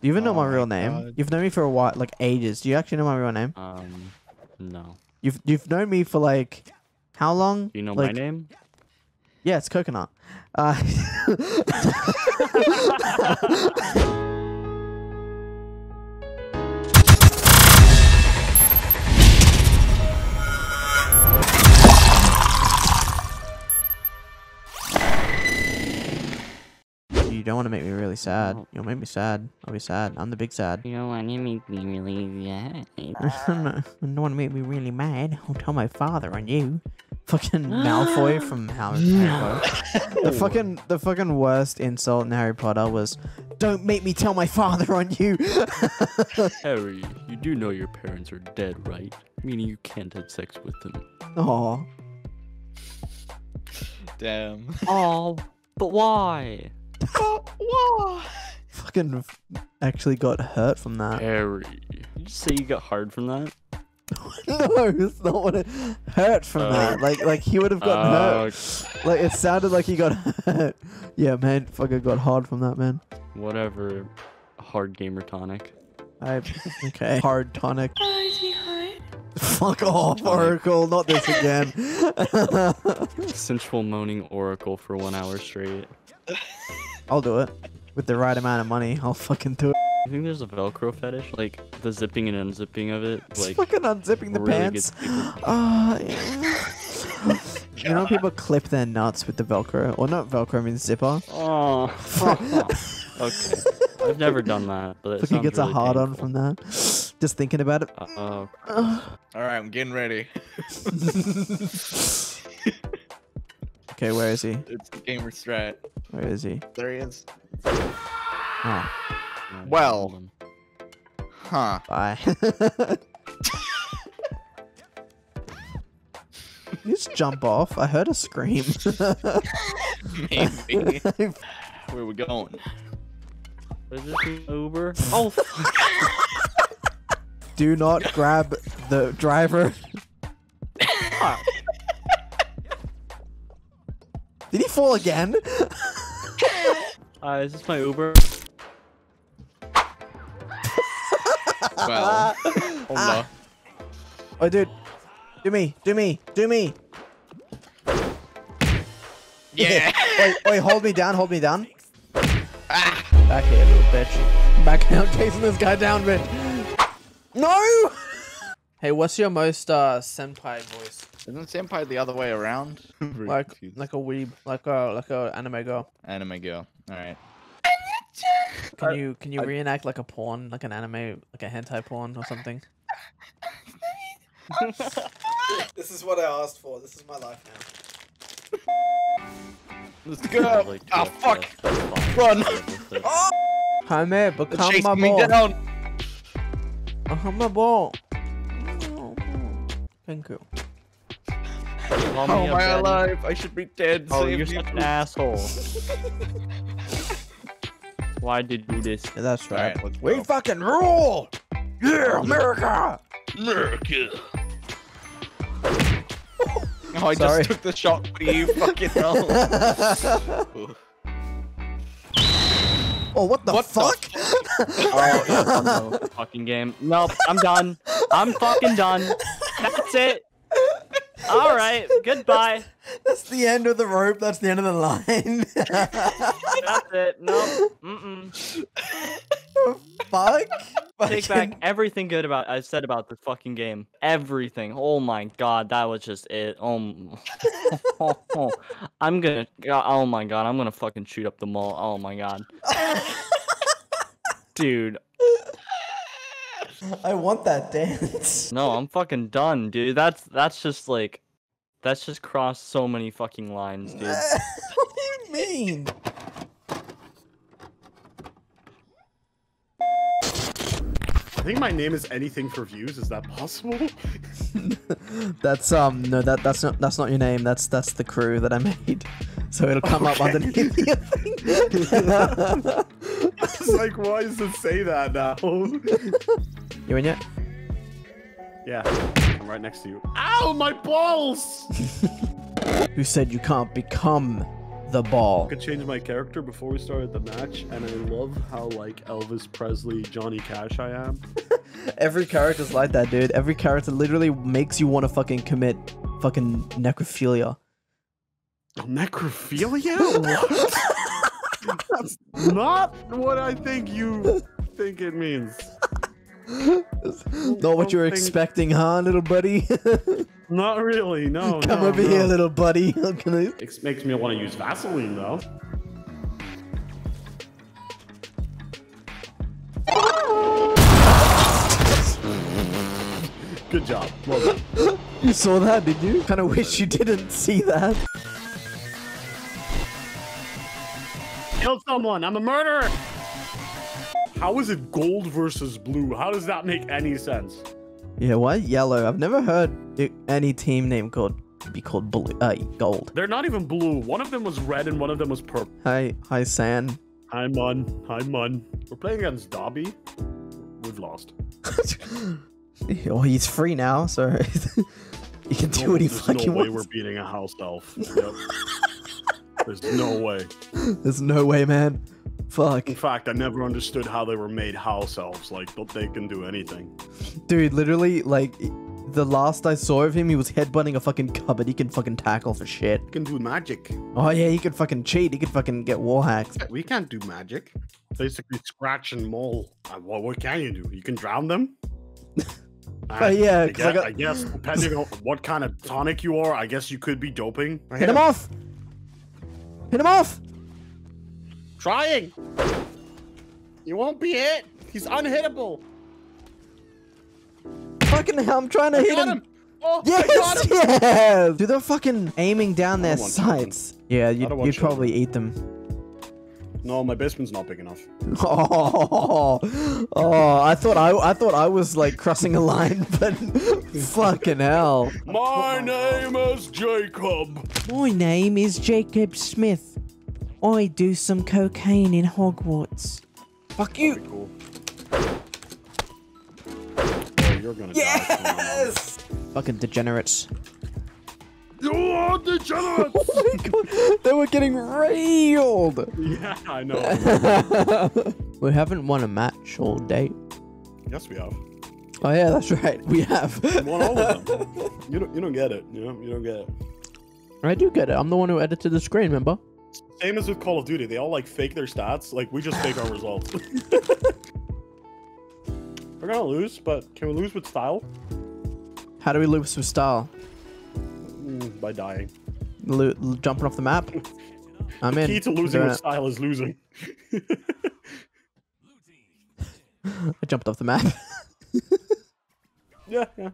Do you even know Oh my my real name? God. You've known me for a while, like ages. Do you actually know my real name? Um, no. You've you've known me for like how long? Do you know like, my name? Yeah, it's coconut. Uh, you don't want to make me really sad. No. You'll make me sad. I'll be sad. I'm the big sad. You don't want to make me really sad. I don't want to make me really mad. I'll tell my father on you. Fucking Malfoy from Harry Potter. The fucking the fucking worst insult in Harry Potter was, "Don't make me tell my father on you." Harry, you do know your parents are dead, right? Meaning you can't have sex with them. Oh, Damn. Oh, but why? Fucking actually got hurt from that. Harry, you say you got hard from that? no, it's not what it hurt from Oh. that. Like like he would have gotten oh, hurt. Like it sounded like he got hurt. Yeah, man, fucking got hard from that, man. Whatever. Hard gamer tonic. I okay. Hard tonic. Fuck off, Oracle. Not this again. Sensual moaning oracle for one hour straight. I'll do it. With the right amount of money, I'll fucking do it. You think there's a Velcro fetish? Like the zipping and unzipping of it? It's Like fucking unzipping the really pants. gets Uh, yeah. you know when people clip their nuts with the Velcro? Or not Velcro, I mean zipper. Oh. okay. I've never done that, but it Fucking gets really a hard on from that. Just thinking about it. Uh, oh, All right, I'm getting ready. okay, where is he? It's the gamer strat. Where is he? There he is. Oh, Well. hold. Huh. bye. just jump off. I heard a scream. Maybe. Where we going? Is this Uber? Oh. Do not grab the driver. Did he fall again? Uh, is this my Uber? Well, hold Ah. Oh, dude. Do me. Do me. Do me. Yeah. wait, wait, hold me down. Hold me down. Back here, little bitch. Back here. I'm chasing this guy down, bitch. No! Hey, what's your most uh senpai voice? Isn't Senpai the other way around? Very Like confused. like a weeb, like a like a anime girl. anime girl. All right. Can you can you reenact like a porn, like an anime, like a hentai porn or something? this is what I asked for. This is my life now. Let's I'd go. like to Ah, have fuck. to- that's fine. Run. With it. Jaime, They're become my chasing me boy. down. Become my boy. Thank you. Call me How a am I alive? I should be dead. Oh, Save you're me, such an asshole. Why did you do this? Yeah, that's All right. right, let's we go. fucking rule. Yeah, America. America. Oh, I Sorry. just took the shot for you, fucking hell. Oh, what the What the fuck? Oh, yeah, no fucking game. Nope, I'm done. I'm fucking done. That's it. All right, goodbye. That's the end of the rope. That's the end of the line. That's it. Nope. Mm-mm. fuck. Take back everything good about I said about the fucking game. Everything. Oh my god, that was just it. Um, I'm gonna. Oh my god, I'm gonna fucking shoot up the mall. Oh my god, dude. I want that dance. No, I'm fucking done, dude. That's that's just like, that's just crossed so many fucking lines, dude. what do you mean? I think my name is anything for views. Is that possible? That's um no that that's not that's not your name. That's that's the crew that I made. So it'll come up Okay. underneath your thing. it's like, why does it say that now? you in yet? yeah, I'm right next to you. Ow, my balls! Who said you can't become the ball. I could change my character before we started the match, and I love how like Elvis Presley, Johnny Cash I am. Every character's like that, dude. Every character literally makes you want to fucking commit fucking necrophilia. Necrophilia? What? That's not what I think you think it means. Not what you're think- expecting, huh, little buddy? Not really. No. Come no, over no. here, little buddy. I'm It makes me want to use Vaseline though. Good job. Well done. You saw that, did you? Kind of wish you didn't see that. Killed someone. I'm a murderer. How is it gold versus blue? How does that make any sense? Yeah, why yellow? I've never heard any team name called be called blue. Uh, gold. They're not even blue. One of them was red and one of them was purple. Hi, hi, San. Hi, Mun. Hi, Mun. We're playing against Dobby. We've lost. oh, he's free now, so he can do No, what he fucking no way wants. we're beating a house elf. Yep. There's no way. There's no way, man. Fuck, In fact, I never understood how they were made house elves. Like, they can do anything. dude. Literally, like the last I saw of him, he was headbutting a fucking cupboard. He can fucking tackle for shit. They can do magic. Oh yeah, he could fucking cheat. He could fucking get wall hacks. We can't do magic. Basically, scratch and maul. Uh, what, what can you do? You can drown them. Uh, yeah, I 'cause I guess, got- I guess depending on what kind of tonic you are, I guess you could be doping. Hit him off! Hit him off! Trying. You won't be hit. He's unhittable. Fucking hell, I'm trying to I hit him. him. Oh, I Yes, him. yes. Dude, they're fucking aiming down their don't sights. Yeah, you'd, you'd probably eat them. No, my basement's not big enough. Oh, oh, I thought I, I thought I was like crossing a line, but fucking hell. My name is Jacob. My name is Jacob Smith. I do some cocaine in Hogwarts. Fuck Pretty cool. Oh, you're gonna die. Fucking degenerates. You are degenerate. Oh they were getting railed. yeah, I know. we haven't won a match all day. yes, we have. Oh yeah, that's right. We have. We won all of them. You don't. You don't get it. You know. You don't get it. I do get it. I'm the one who edited the screen, remember? Same as with Call of Duty. They all like fake their stats. Like we just fake our results. We're gonna lose, but can we lose with style? How do we lose with style? By dying. Lo- jumping off the map? I'm in. Key to losing with style is losing. I jumped off the map. yeah, yeah.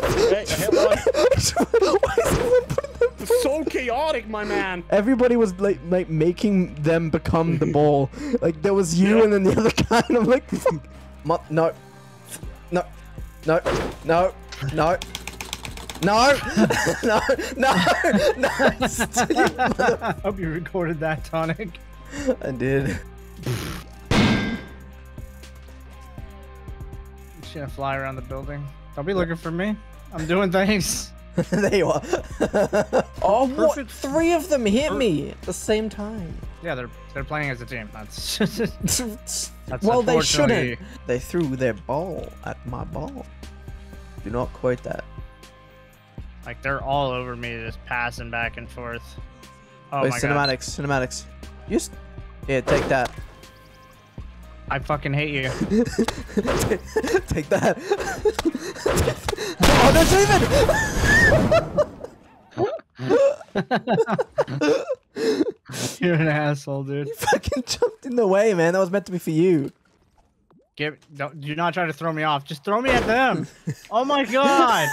Hey, I. Why is everyone putting them- so chaotic, my man. Everybody was like, like making them become the ball. Like there was you Yeah. and then the other guy, and I'm like, fuck. No, no, no, no, no. No, no, no, no, mother- Hope you recorded that, Tonic. I did. Just gonna fly around the building. Don't be looking for me. I'm doing things. there you are. oh, what? Three of them hit me at the same time. Yeah, they're they're playing as a team. That's That's well, they shouldn't. They threw their ball at my ball. Do not quote that. like they're all over me, just passing back and forth. Oh Wait, my god! cinematics, cinematics. Just yeah, take that. I fucking hate you. take that. oh, there's even. You're an asshole, dude. You fucking jumped in the way, man. That was meant to be for you. Give don't do not try to throw me off. Just throw me at them. oh my god!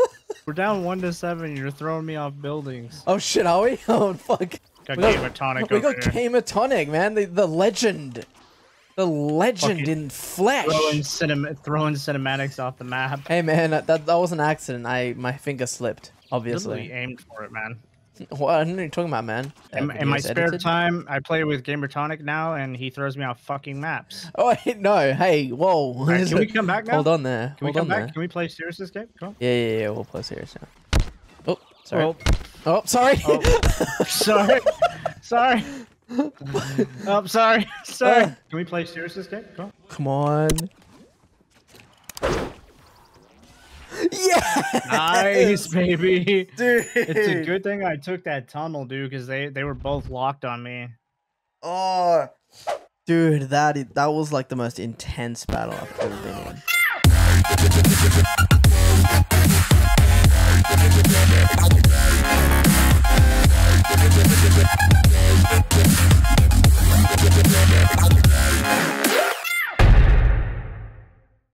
We're down one to seven. You're throwing me off buildings. Oh shit, are we? Oh fuck. Got We got- Gamer Tonic We got. Gamer Tonic, man. The, the legend. The legend in flesh. Throwing, cinema, throwing cinematics off the map. Hey man, that, that was an accident. I my finger slipped. Literally Obviously. aimed for it, man. What? I don't know what you're talking about, man. In, Uh, in my spare edited? time, I play with Gamer Tonic now, and he throws me off fucking maps. Oh no. Hey, whoa. Right, can we come back now? Hold on there. Can we come back? there. Can we play serious escape? Come on. Yeah, yeah, yeah. We'll play serious now. Oh, Sorry. Oh, Oh, sorry. sorry. sorry. Oh, sorry. Sorry. Can we play serious this game? Come on. Come on. Yeah, Nice, baby. dude. It's a good thing I took that tunnel, dude, because they, they were both locked on me. Oh, dude, that that was like the most intense battle I've ever been in.